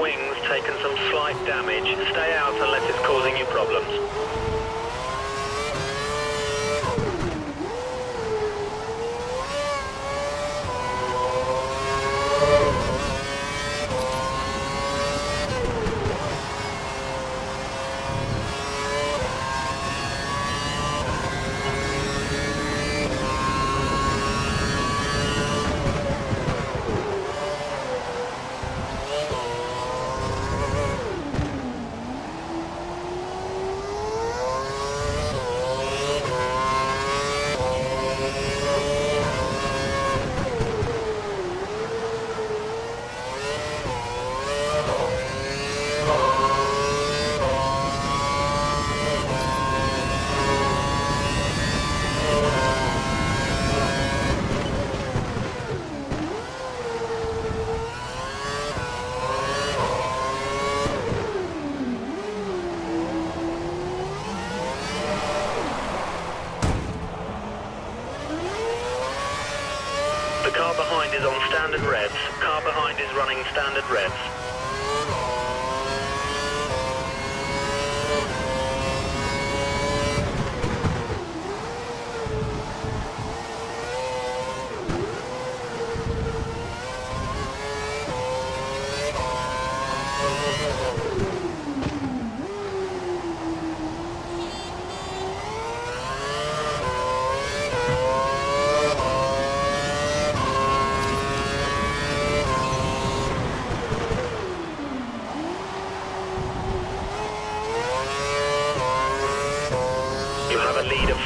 wing's taken some slight damage. Stay out unless it's causing you problems.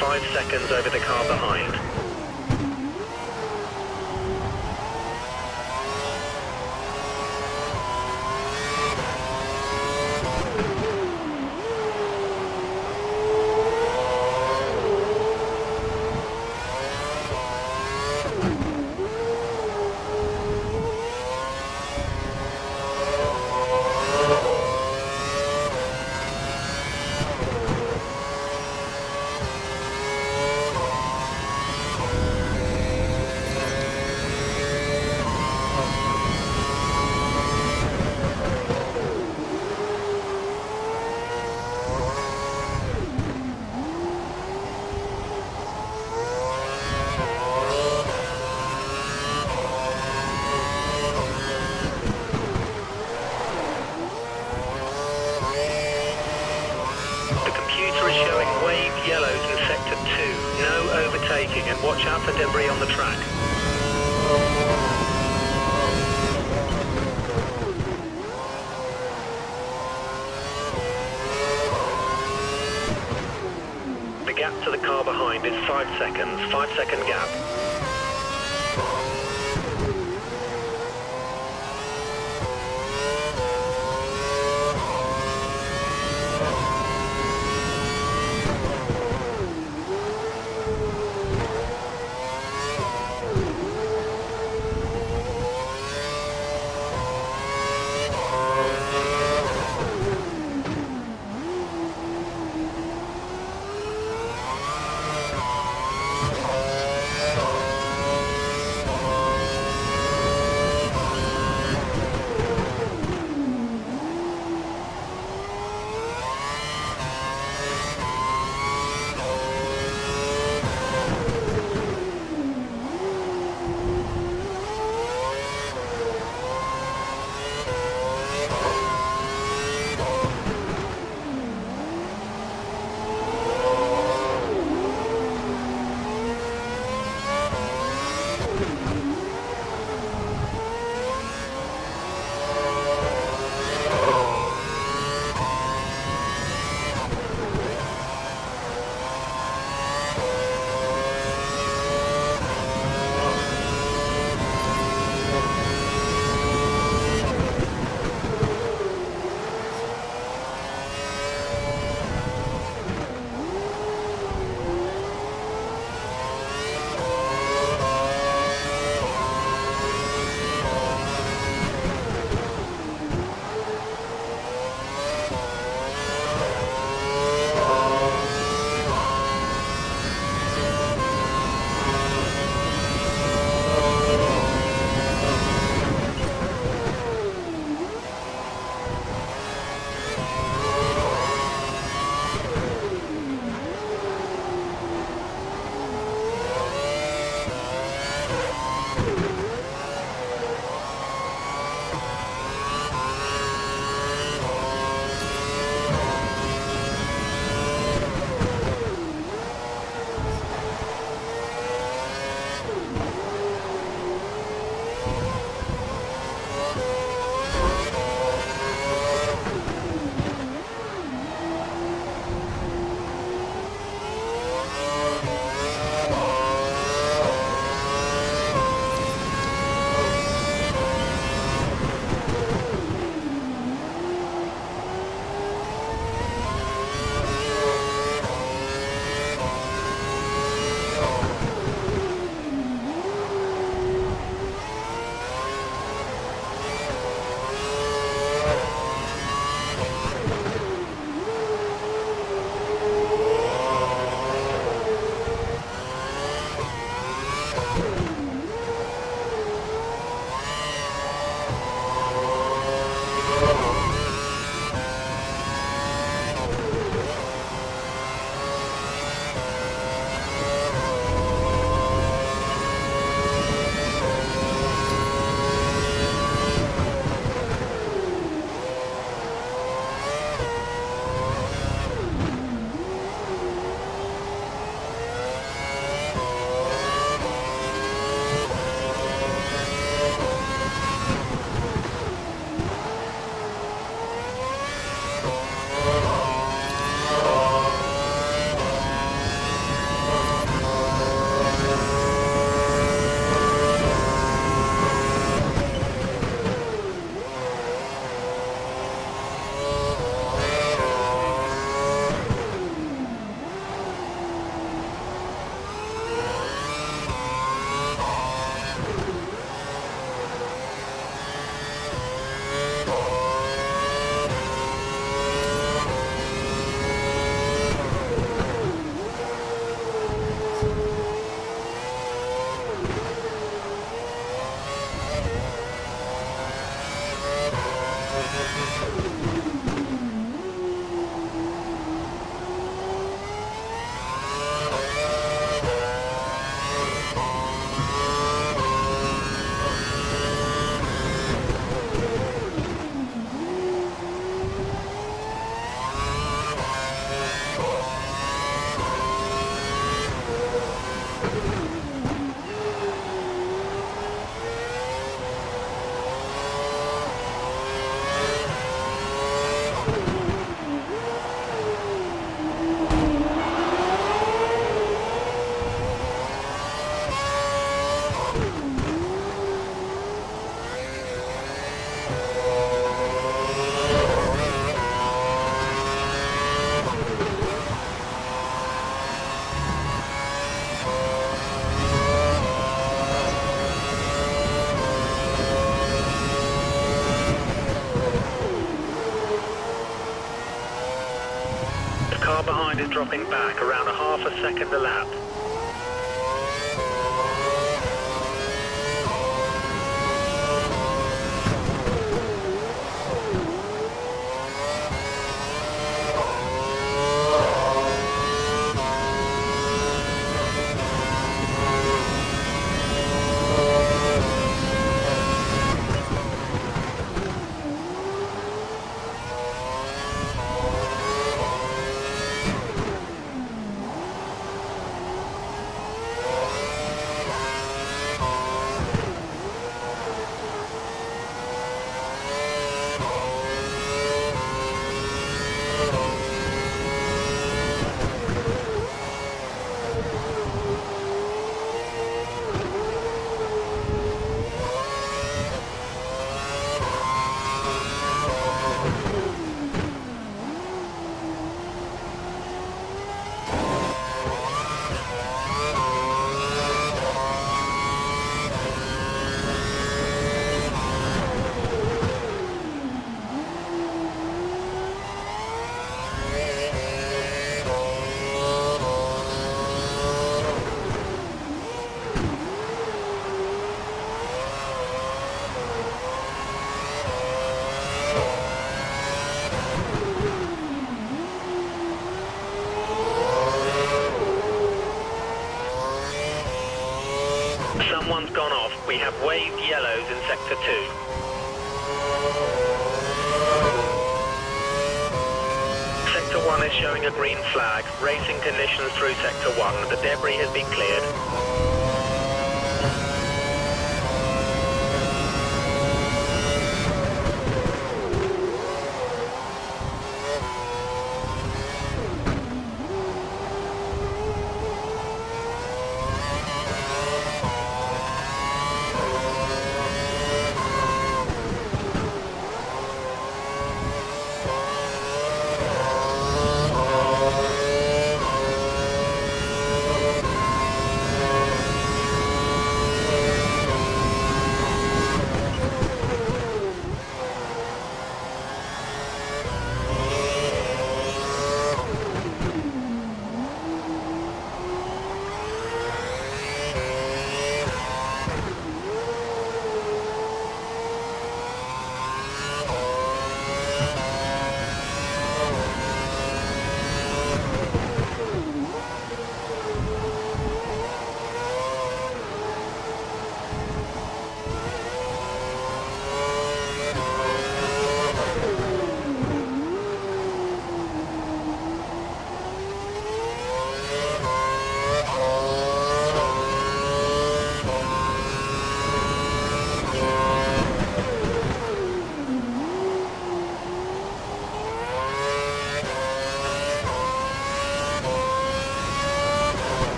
5 seconds over the car behind.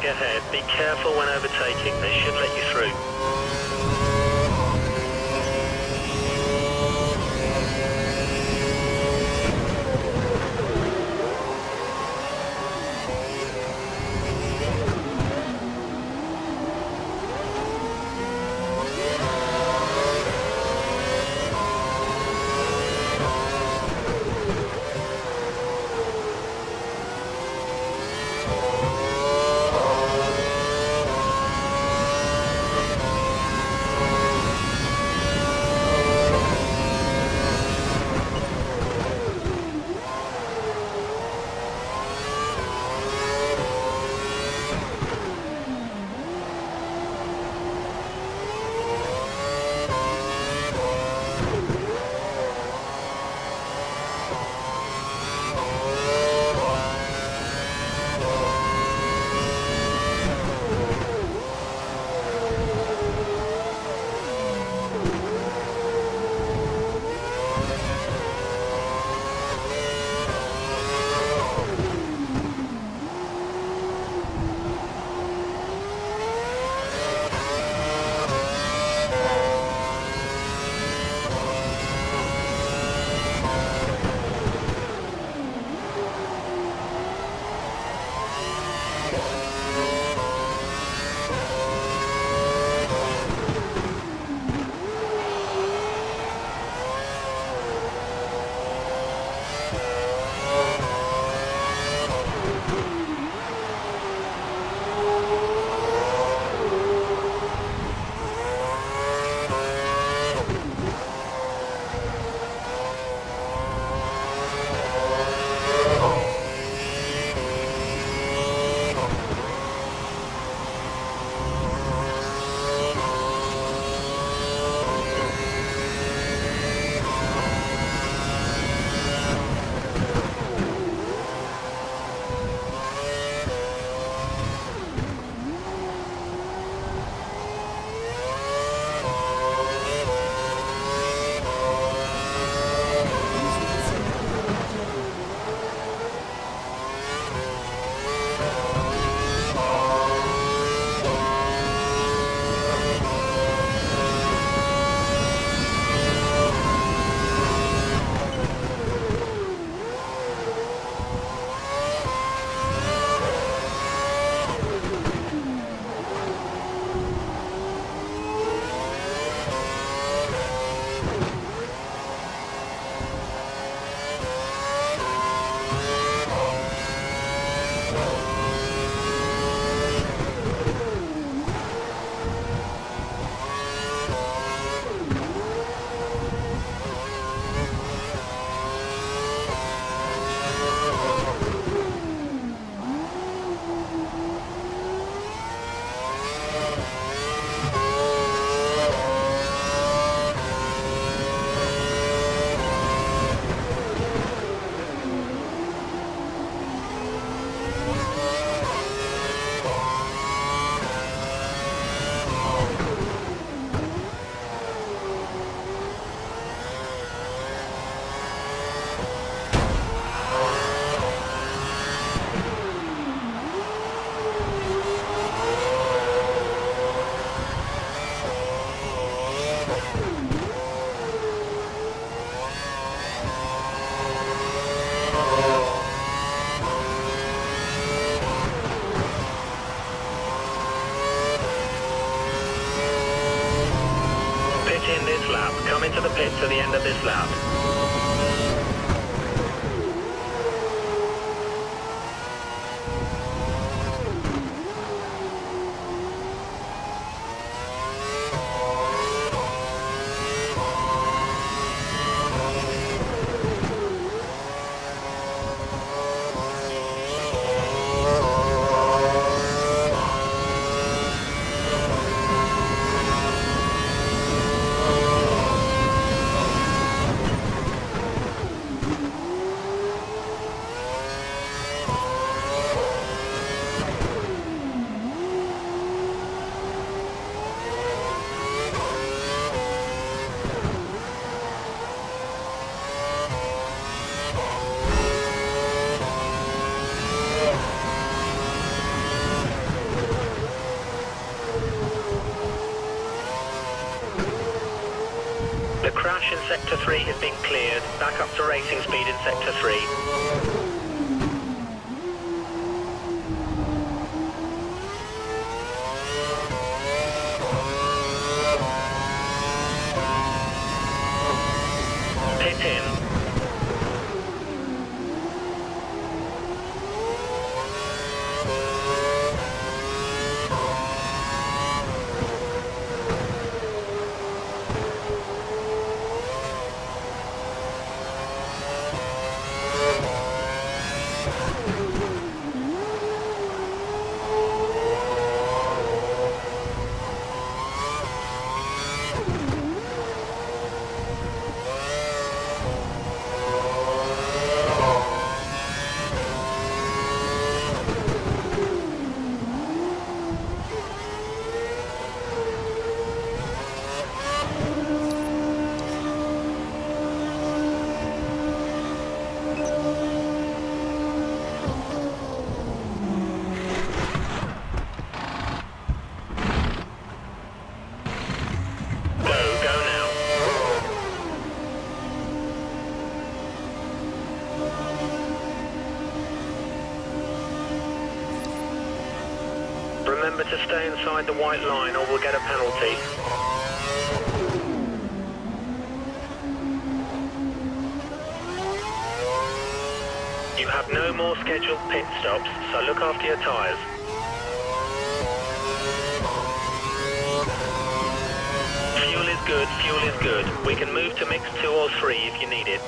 Traffic ahead. Speed in stay inside the white line or we'll get a penalty. You have no more scheduled pit stops, so look after your tyres. Fuel is good, fuel is good. We can move to mix two or three if you need it.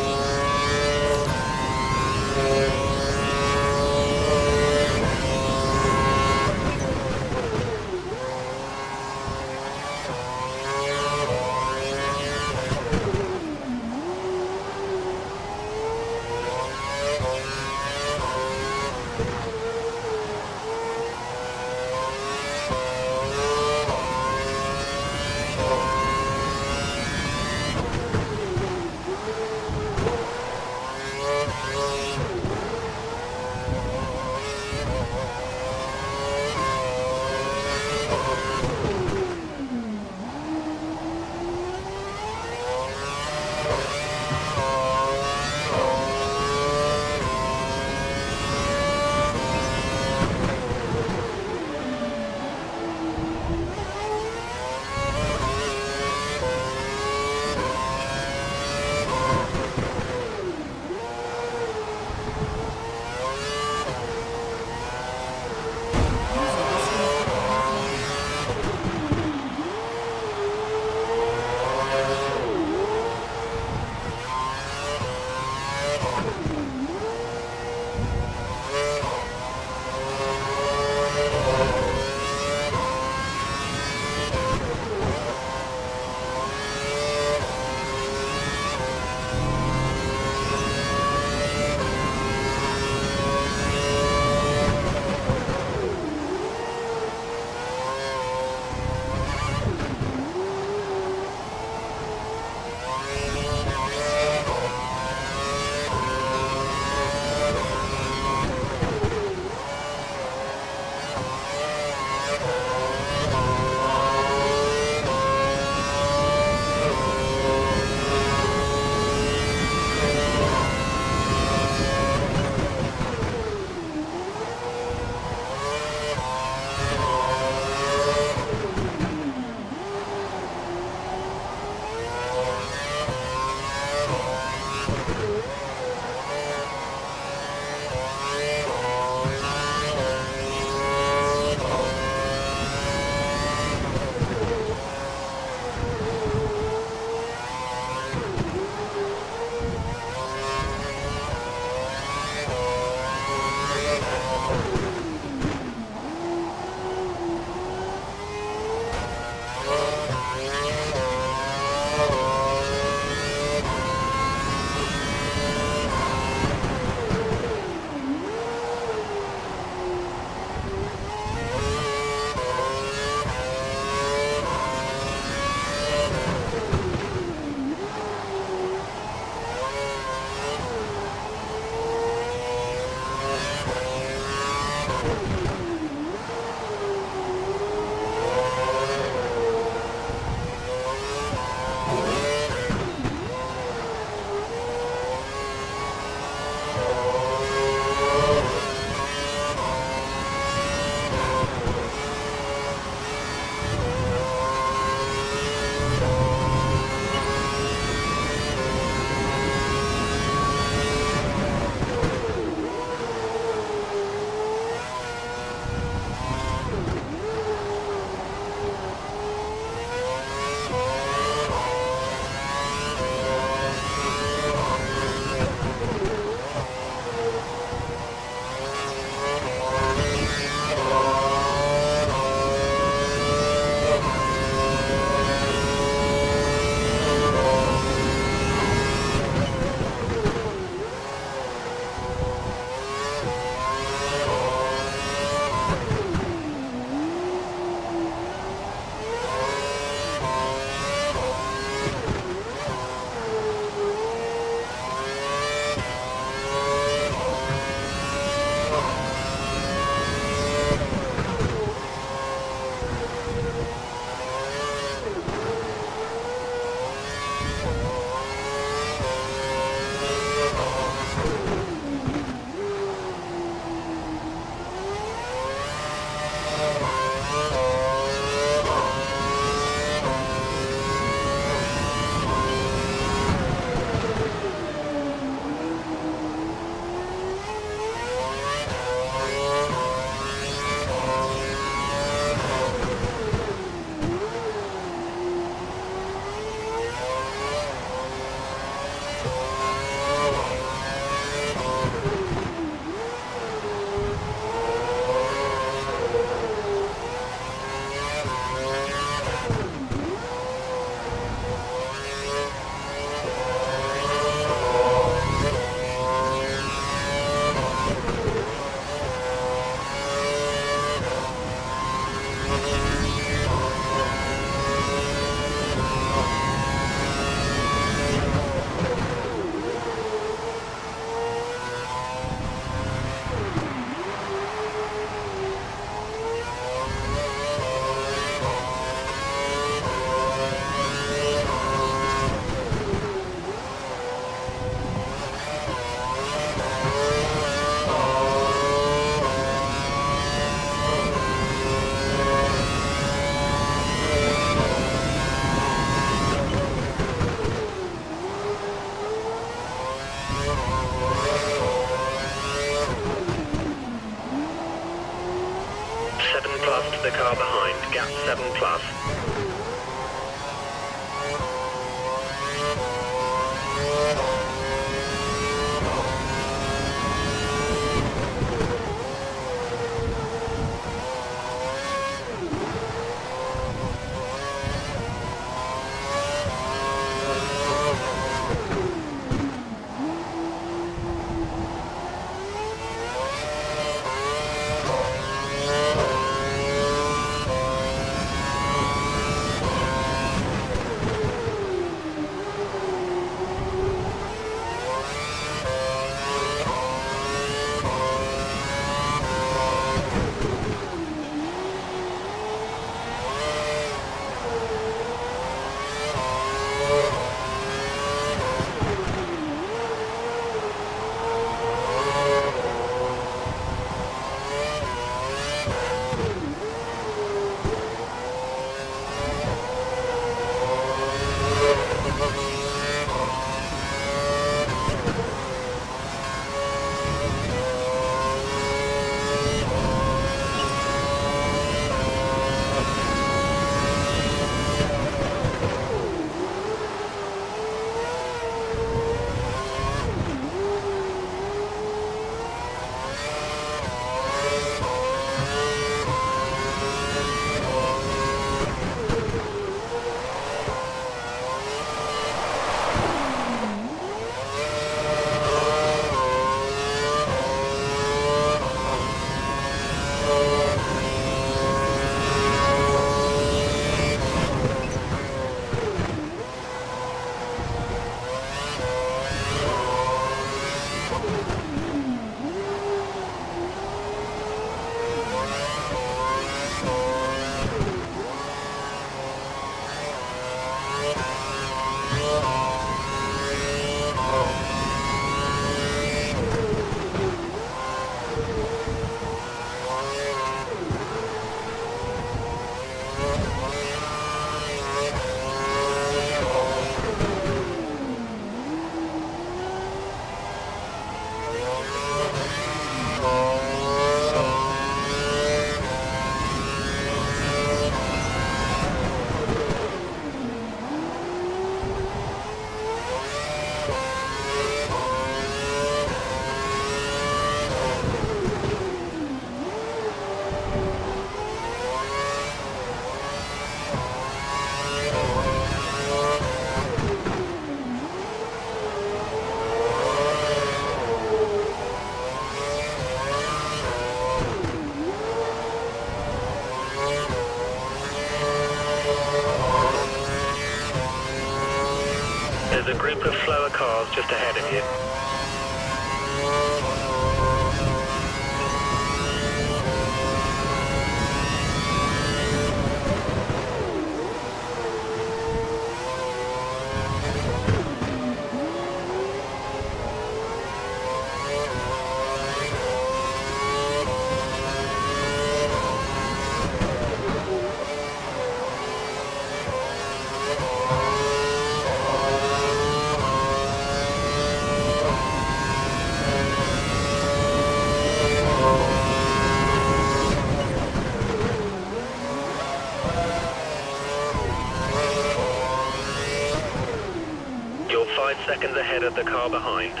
The car behind.